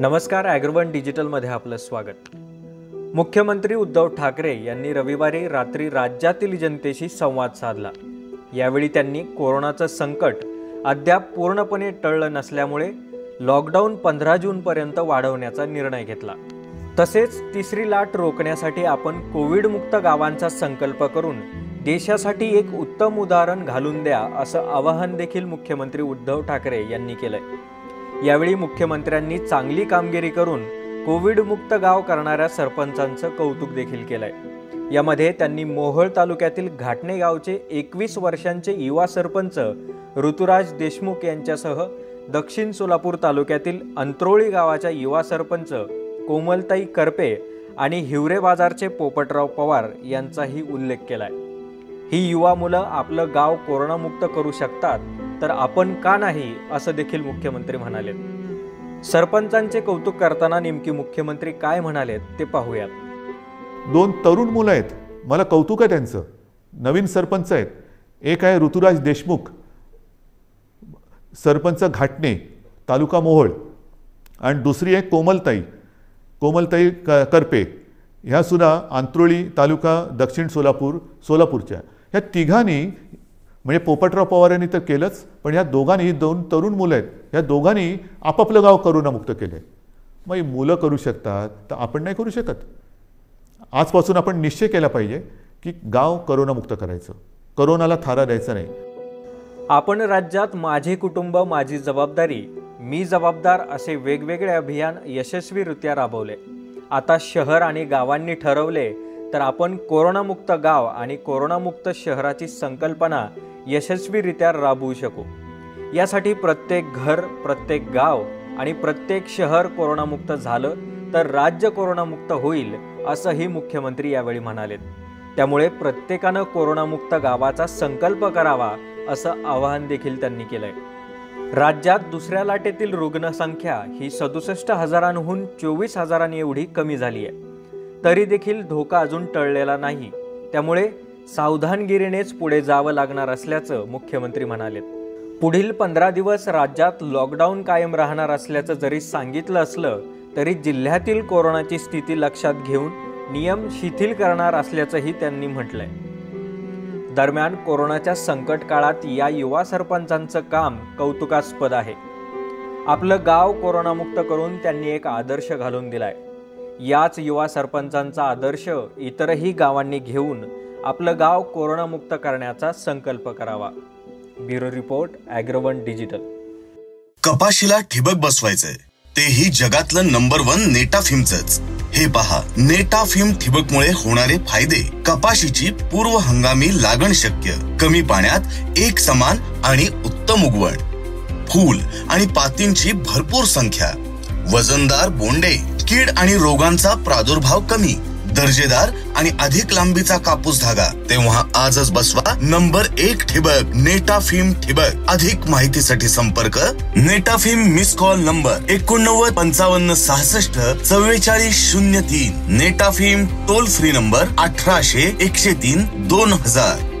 नमस्कार ॲग्रवन डिजिटलमध्ये आपलं स्वागत. मुख्यमंत्री उद्धव ठाकरे यांनी रविवारी रात्री राज्यातील जनतेशी संवाद साधला. यावेळी त्यांनी कोरोनाचं संकट अद्याप पूर्णपणे टळलं नसल्यामुळे लॉकडाऊन पंधरा जूनपर्यंत वाढवण्याचा निर्णय घेतला. तसेच तिसरी लाट रोखण्यासाठी आपण कोविडमुक्त गावांचा संकल्प करून देशासाठी एक उत्तम उदाहरण घालून द्या असं आवाहन देखील मुख्यमंत्री उद्धव ठाकरे यांनी केलंय. यावेळी मुख्यमंत्र्यांनी चांगली कामगिरी करून कोविडमुक्त गाव करणाऱ्या सरपंचांचं कौतुक देखील केलंय. यामध्ये त्यांनी मोहोळ तालुक्यातील घाटणे गावचे एकवीस वर्षांचे युवा सरपंच ऋतुराज देशमुख यांच्यासह दक्षिण सोलापूर तालुक्यातील अंत्रोळी गावाच्या युवा सरपंच कोमलताई करपे आणि हिवरे बाजारचे पोपटराव पवार यांचाही उल्लेख केला आहे ही युवा मुलं आपलं गाव कोरोनामुक्त करू शकतात तर आपण का नाही असं देखील मुख्यमंत्री म्हणाले सरपंचांचे कौतुक करताना नेमकी मुख्यमंत्री काय म्हणालेत ते पाहूयात. दोन तरुण मुलं आहेत. मला कौतुक आहे त्यांचं. नवीन सरपंच आहेत. एक आहे ऋतुराज देशमुख. सरपंच घाटणे तालुका मोहोळ. आणि दुसरी आहे कोमलताई. कोमलताई क करपे. ह्या सुद्धा आंत्रोळी तालुका दक्षिण सोलापूर सोलापूरच्या. ह्या तिघांनी म्हणजे पोपटराव पवार यांनी तर केलंच पण ह्या दोघांनी दोन तरुण मुलं आहेत ह्या दोघांनी आपापलं गाव करोनामुक्त केलं आहे मग ही मुलं करू शकतात तर आपण नाही करू शकत. आजपासून आपण निश्चय केला पाहिजे की गाव करोनामुक्त करायचं. करोनाला थारा द्यायचा नाही. आपण राज्यात माझे कुटुंब माझी जबाबदारी मी जबाबदार असे वेगवेगळे अभियान यशस्वीरित्या राबवले. आता शहर आणि गावांनी ठरवले तर आपण कोरोनामुक्त गाव आणि कोरोनामुक्त शहराची संकल्पना यशस्वीरित्या राबवू शकू. यासाठी प्रत्येक घर प्रत्येक गाव आणि प्रत्येक शहर कोरोनामुक्त झालं तर राज्य कोरोनामुक्त होईल असंही मुख्यमंत्री यावेळी म्हणालेत. त्यामुळे प्रत्येकानं कोरोनामुक्त गावाचा संकल्प करावा असं आवाहन देखील त्यांनी केलंय. राज्यात दुसऱ्या लाटेतील रुग्णसंख्या ही सदुसष्ट हजारांहून चोवीस हजारांनी एवढी कमी झाली आहे. तरी देखील धोका अजून टळलेला नाही. त्यामुळे सावधानगिरीनेच पुढे जावं लागणार असल्याचं मुख्यमंत्री म्हणालेत. पुढील पंधरा दिवस राज्यात लॉकडाऊन कायम राहणार असल्याचं जरी सांगितलं असलं तरी जिल्ह्यातील कोरोनाची स्थिती लक्षात घेऊन नियम शिथिल करणार असल्याचंही त्यांनी म्हटलंय. दरम्यान कोरोनाच्या संकट काळात या युवा सरपंचांचं काम कौतुकास्पद आहे. आपलं गाव कोरोनामुक्त करून त्यांनी एक आदर्श घालून दिलाय. याच युवा सरपंचांचा आदर्श इतरही गावांनी घेऊन आपलं गाव कोरोनामुक्त करण्याचा संकल्प करावा. Bureau report Agrowon digital. कपाशीला ठिबक बसवायचंय. तेही जगातलं नंबर वन नेटाफिमच हे पहा नेटाफिम ठिबकमुळे होणारे फायदे. कपाशीची पूर्व हंगामी लागण शक्य. कमी पाण्यात एक समान आणि उत्तम उगवण. फूल आणि पातींची भरपूर संख्या. वजनदार बोंडे कीड आणि रोगांचा प्रादुर्भाव कमी दर्जेदार आणि अधिक लांबीचा कापूस धागा. तेव्हा आजच बसवा नंबर एक ठिबक नेटाफिम ठिबक. अधिक माहितीसाठी संपर्क नेटाफिम मिस कॉल नंबर एकोणनव्वद पंचावन्न सहासष्ट चव्वेचाळीस शून्य तीन. नेटाफिम टोल फ्री नंबर अठराशे एकशे तीन दोन हजार.